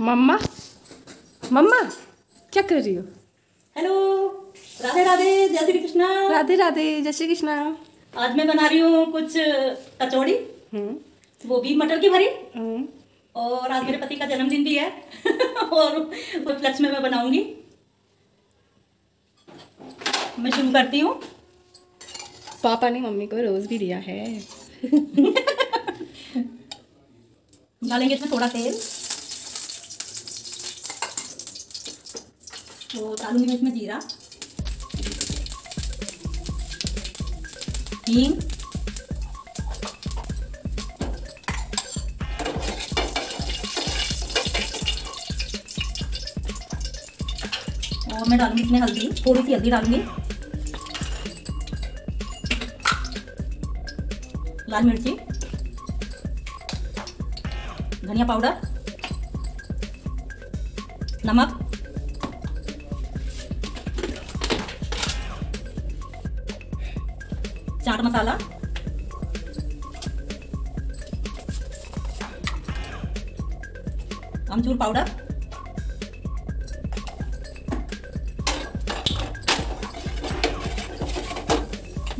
मम्मा? मम्मा क्या कर रही हो? हेलो राधे राधे जय श्री कृष्णा। राधे राधे जय श्री कृष्णा। आज मैं बना रही हूँ कुछ कचौड़ी। हम्म, वो भी मटर की भरी। हम्म। और आज मेरे पति का जन्मदिन भी है। और उस उपलक्ष्य में मैं बनाऊँगी। मैं शुरू करती हूँ। पापा ने मम्मी को रोज भी दिया है। डालेंगे इसमें थोड़ा तेल। तो डालूँगी इसमें जीरा। हींग और मैं डालूँगी इसमें हल्दी थोड़ी सी हल्दी डालूँगी। लाल मिर्ची। धनिया पाउडर। नमक। चाट मसाला। अमचूर पाउडर।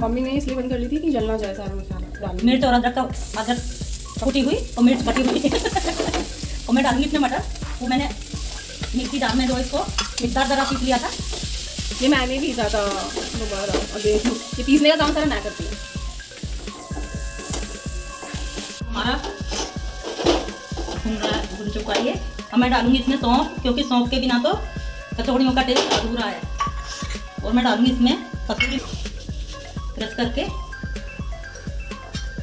मम्मी ने इसलिए बंद कर ली थी कि जलना जाए सारा मसाला। मिर्च और अदरक का अदरक कुटी हुई और मिर्च कटी हुई। और मैं डालूँगी इसमें मटर। वो मैंने मिक्सी जार में जो इसको मिक्सर जरा पीस लिया था। ये मैंने भी था दोबारा। लो। ये पीसने का काम सारा मैं करती हूँ। हमारा भुन भुन चुका है अब मैं डालूँगी इसमें सौंफ, क्योंकि सौंफ के बिना तो कचौड़ियों का टेस्ट अधूरा है। और मैं डालूँगी इसमें कसूरी क्रश करके।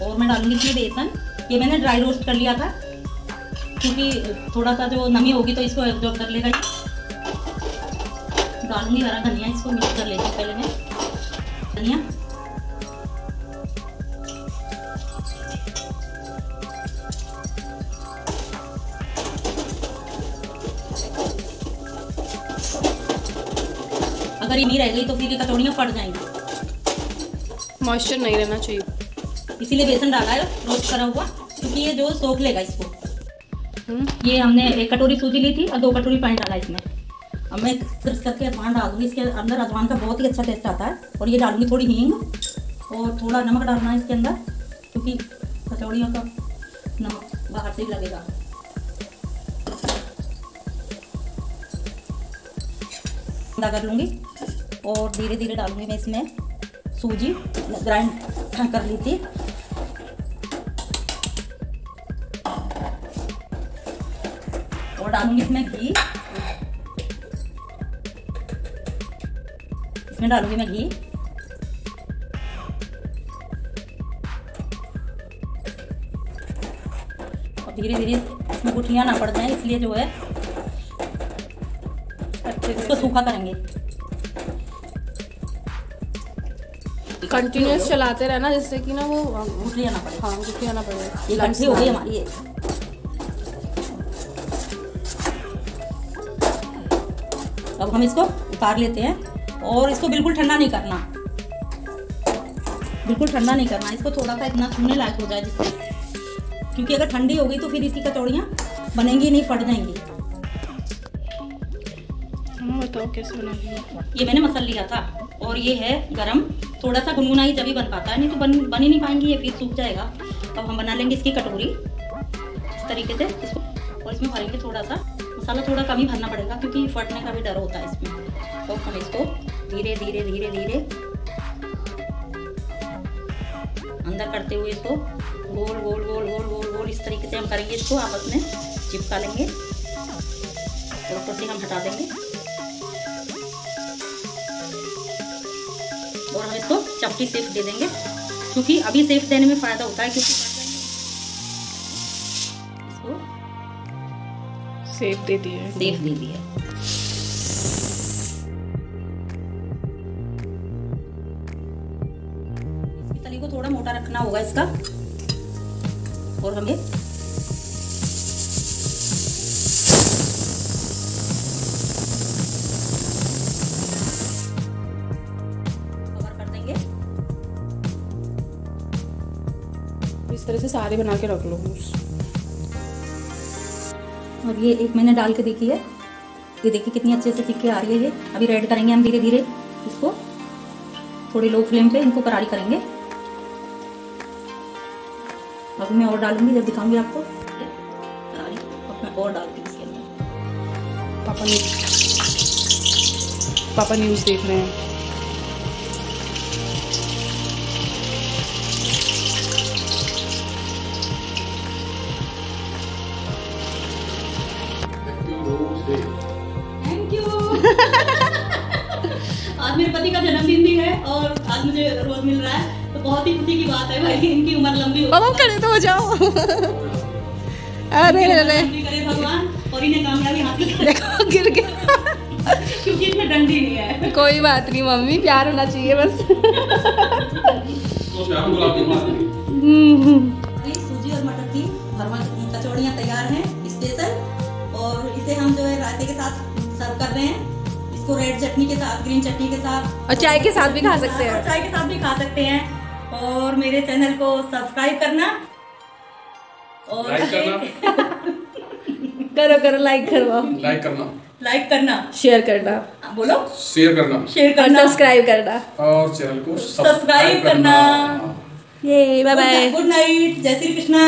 और मैं डालूँगी इसमें बेसन। ये मैंने ड्राई रोस्ट कर लिया था, क्योंकि थोड़ा सा जो नमी होगी तो इसको एब्जॉर्ब कर लेगा। डालूँगी हरा धनिया इसको मिक्स कर लेती हूँ पहले मैं। धनिया। अगर ये नहीं रह गई तो फिर ये कचौड़ियाँ फट जाएँगी। मॉइस्चर नहीं रहना चाहिए। इसीलिए बेसन डाला है रोस्ट करा हुआ क्योंकि ये जो सोख लेगा इसको। हम्म, ये हमने एक कटोरी सूजी ली थी और दो कटोरी पानी डाला इसमें। अब मैं क्रश करके अजवान डाल दूँगी इसके अंदर अजवान का बहुत ही अच्छा टेस्ट आता है। और ये डालूँगी थोड़ी हींग। और थोड़ा नमक डालना है इसके अंदर, क्योंकि कचौड़ियों का नमक बाहर से ही लगेगा। अंदा कर लूँगी और धीरे धीरे डालूँगी मैं इसमें सूजी। ग्राइंड कर ली थी और डालूँगी इसमें घी। इसमें डालूँगी मैं घी और धीरे धीरे इसमें गुठलियाँ ना पड़ जाएँ इसलिए जो है अच्छे इसको सूखा करेंगे कंटिन्यूस चलाते रहना जिससे कि ना वो गुठलियाँ ना पड़े हाँ कुछ आना पड़ेगा ये इकट्ठी हो गई हमारी ये अब हम इसको उतार लेते हैं और इसको बिल्कुल ठंडा नहीं करना। बिल्कुल ठंडा नहीं करना। इसको थोड़ा सा इतना छूने लायक हो जाए जिससे। क्योंकि अगर ठंडी हो गई तो फिर इसकी कचौड़ियाँ बनेंगी नहीं फट जाएँगी। हाँ बताओ कैसे ये मैंने मसल लिया था और ये है गरम। थोड़ा सा गुनगुना ही जब ही बन पाता है नहीं तो बन बन ही नहीं पाएँगी ये फिर सूख जाएगा। अब हम बना लेंगे इसकी कटोरी। इस तरीके से इसको और इसमें भरेंगे थोड़ा सा मसाला थोड़ा कम ही भरना पड़ेगा क्योंकि फटने का भी डर होता है इसमें। तो हम इसको धीरे धीरे धीरे धीरे। अंदर करते हुए इसको गोल गोल गोल गोल गोल गोल इस तरीके से हम करेंगे इसको आपस में चिपका लेंगे। और ऊपर से हम हटा देंगे। और हम इसको चपटी सेफ़ दे देंगे। क्योंकि अभी सेफ़ देने में फ़ायदा होता है क्योंकि इसको सेब दे दिए सेफ़ दे दिया इसकी को थोड़ा मोटा रखना होगा इसका। और हमें देंगे। इस तरह से सारे बना के रख लो। और ये एक मैंने डाल के देखी है। ये देखिए कितनी अच्छे से सीख आ रही है ये। अभी रेड करेंगे हम धीरे धीरे इसको थोड़ी लो फ्लेम पे इनको करारी करेंगे। अभी मैं और डालूँगी जब दिखाऊँगी आपको। अब मैं और डालती हूँ इसके अंदर। पापा न्यूज़। पापा न्यूज़ देख रहे हैं। थैंक यू आज मेरे पति का जन्मदिन भी है और आज मुझे बहुत ही खुशी की बात है भाई इनकी उम्र लंबी हो करे तो हो जाओ। अरे अरे करे भगवान और इन्हें कामयाबी हासिल करे। देखो गिर गया। क्योंकि इनमें डंडी नहीं है। कोई बात नहीं मम्मी प्यार होना चाहिए बस। हम्म, अभी सूजी और मटर की भरवा कचौड़ियाँ तैयार हैं स्पेशल और इसे हम जो है रायते के साथ सर्व कर रहे हैं। इसको रेड चटनी के साथ ग्रीन चटनी के साथ। और चाय के साथ भी खा सकते हैं। चाय के साथ भी खा सकते हैं। और मेरे चैनल को सब्सक्राइब करना और लाइक करना। करो करो लाइक करवाओ। लाइक करना। लाइक करना। शेयर करना। हाँ, बोलो। शेयर करना। शेयर करना। सब्सक्राइब करना। और चैनल को सब्सक्राइब करना। ये बाय बाय गुड नाइट जय श्री कृष्णा।